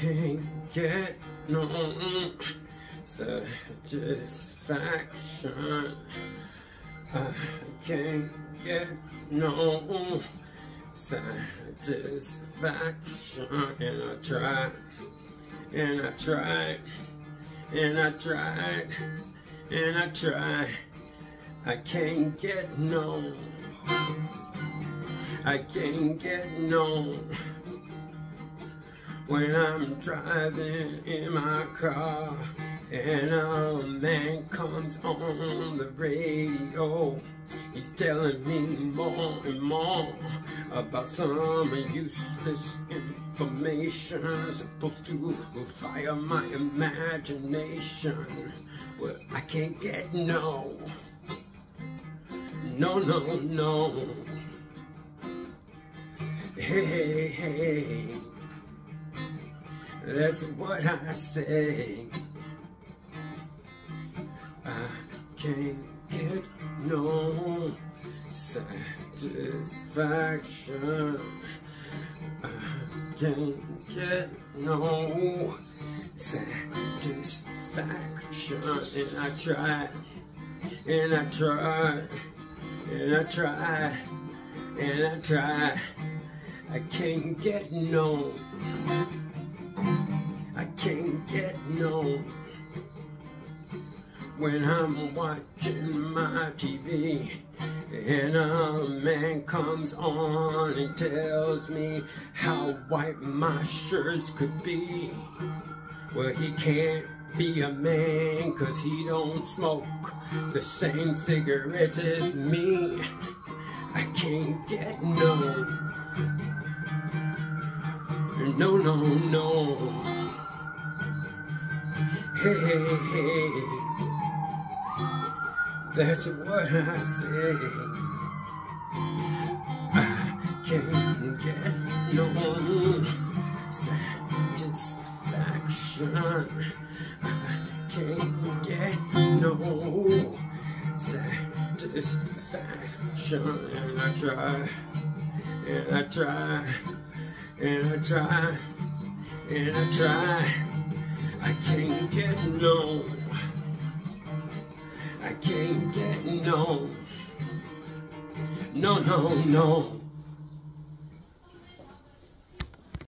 get no satisfaction. I can't get no satisfaction. And I try, and I try, and I try, and I try. I can't get no. I can't get no when I'm driving in my car and a man comes on the radio. He's telling me more and more about some useless information supposed to fire my imagination. Well, I can't get no, no, no, no. Hey, hey, hey. That's what I say. I can't get no satisfaction. I can't get no satisfaction. And I try, and I try, and I try, and I try. I can't get no. When I'm watching my TV and a man comes on and tells me how white my shirts could be. Well, he can't be a man cause he don't smoke the same cigarettes as me. I can't get no. No, no, no. Hey, hey, hey. That's what I say. I can't get no satisfaction. I can't get no satisfaction. And I try, and I try and I try, and I try. I can't get no. Can't get no. No, no, no.